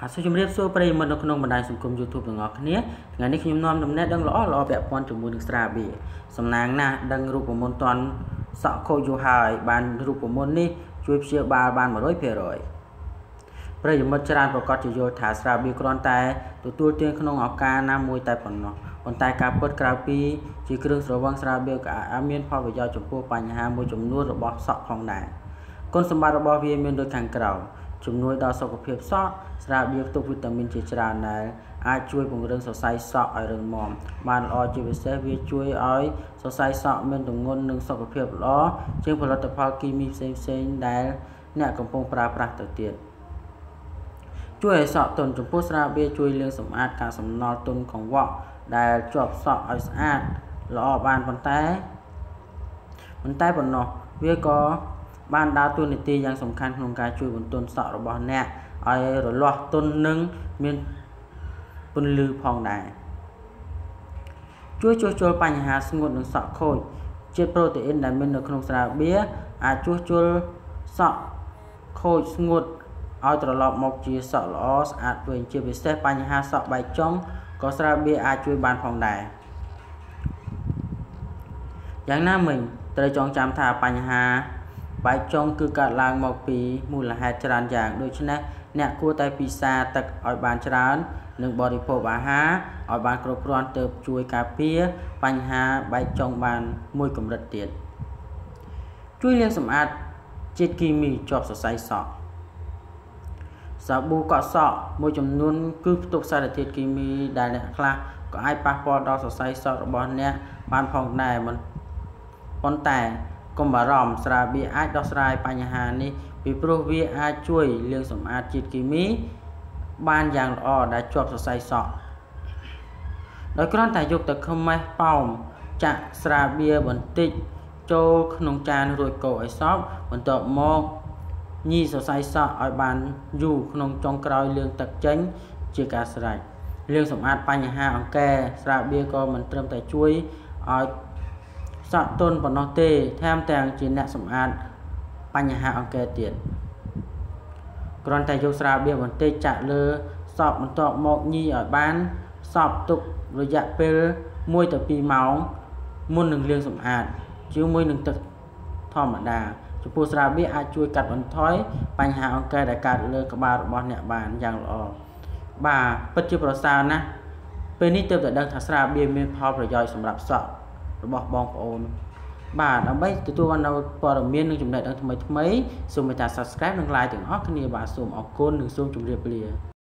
បាទសូមជម្រាបសួរប្រិយមិត្តនៅក្នុងបណ្ដាញសង្គម YouTube ទាំងអស់គ្នាថ្ងៃនេះខ្ញុំនាំដំណេះដឹងល្អល្អពាក់ព័ន្ធជាមួយនឹងស្រាបៀរសំណាងណាស់ដឹងរូបមន្តតន់សក់ខូចយូរហើយបានរូបមន្តនេះជួយព្យាបាលបាន100%ប្រិយមិត្តច្រើនប្រកាសជាយល់ថាស្រាបៀរគ្រាន់តែទទួលទានក្នុងឱកាសណាមួយតែប៉ុណ្ណោះប៉ុន្តែការពិតក្រៅពីជាគ្រឿងស្រវឹងស្រាបៀរក៏អាចមានផលប្រយោជន៍ចំពោះបញ្ហាមួយចំនួនរបស់សក់ផងដែរគុណសម្បត្តិរបស់វាមានដូចខាងក្រោម ជំនួយដល់សុខភាពសក់ស្រាបៀរផ្ទុកវីតាមីនជាច្រើនដែលអាចជួយពង្រឹងសរសៃសក់ឲ្យរឹងមាំបានល្អជាពិសេសវាជួយឲ្យសរសៃសក់មានទម្ងន់និងសុខភាពល្អជាងផលិតផលគីមីផ្សេងៗដែលអ្នកកំពុងប្រើប្រាស់ទៅទៀតជួយឲ្យសក់ទន់ចំពោះស្រាបៀរជួយលាងសម្អាតកាកសំណល់ទន់កង្វក់ដែលជាប់សក់ឲ្យស្អាតល្អបានប៉ុន្តែប៉ុន្តែប៉ុណ្ណោះវាក៏ បានដើរតួនាទីយ៉ាងសំខាន់ក្នុងការជួយបន្ទន់សក់របស់អ្នកឲ្យរលាស់ទន់និងមានពន្លឺផងដែរជួយជួសជុលបញ្ហាស្ងួតនិងសក់ខូចជាតិប្រូតេអ៊ីនដែលមាននៅក្នុងស្រាបៀរអាចជួសជុលសក់ខូចស្ងួតឲ្យត្រឡប់មកជាសក់ល្អស្អាតវិញជាពិសេសបញ្ហាសក់បែកចុងក៏ស្រាបៀរអាចជួយបានផងដែរយ៉ាងណាមិញត្រូវចងចាំថាបញ្ហា បែកចុងគឺកើតឡើងមកពីមូលហេតុច្រើនយ៉ាងដូច្នេះអ្នកគួរតែពិសាទឹកឲ្យបានច្រើន និងបរិភោគអាហារឲ្យបានគ្រប់គ្រាន់ទើបជួយការពារបញ្ហាបែកចុងបានមួយកម្រិតទៀតជួយលាងសម្អាតជាតិគីមីជាប់សរសៃសក់សាប៊ូកក់សក់មួយចំនួនគឺផ្ទុកសារធាតុគីមីដែលអ្នកខ្លះក៏អាចប៉ះពាល់ដល់សរសៃសក់របស់អ្នកបានផងដែរប៉ុន្តែ កុំបារម្ភស្រាបៀរអាចដោះស្រាយបញ្ហានេះពីព្រោះវាអាចជួយលាងសម្អាតជាតិគីមី បានយ៉ាងល្អដែលជាប់សរសៃសក់ដោយគ្រាន់តែយកទឹកខ្មេះប៉ោមចាក់ស្រាបៀរបន្តិចចូលក្នុងចានរួចកូរឲ្យសព្វបន្ទាប់មកញីសរសៃសក់ឲ្យបានយូរក្នុងចុងក្រោយលាងទឹកចេញជាការស្រេចលាងសម្អាតបញ្ហាអង្គែស្រាបៀរក៏មិនត្រឹមតែជួយឲ្យ សក់ទន់ប៉ុណ្ណោះទេថែមទាំងជាអ្នកសម្អាតបញ្ហាអង្គែទៀតគ្រាន់តែយកស្រាបៀរបន្តិចចាក់លើសក់បន្ទាប់មកញីឲ្យបានសប់ទុករយៈពេល1ទៅ2ម៉ោងមុននឹងលាងសម្អាតជាមួយនឹងទឹកធម្មតាចំពោះស្រាបៀរអាចជួយកាត់បន្ថយបញ្ហាអង្គែដែលកើតលើក្បាលរបស់អ្នកបានយ៉ាងល្អបាទពិតជាប្រសើរណាស់ពេលនេះទើបតែដឹងថាស្រាបៀរមានផលប្រយោជន៍សម្រាប់សក់ របស់បងប្អូនបាទដើម្បីទទួលបាននូវព័ត៌មាននិងចំណេះដឹងថ្មីថ្មីសូមមេត្តា Subscribe និង Like ទាំងអស់គ្នាបាទសូមអរគុណនិងសូមជម្រាបលា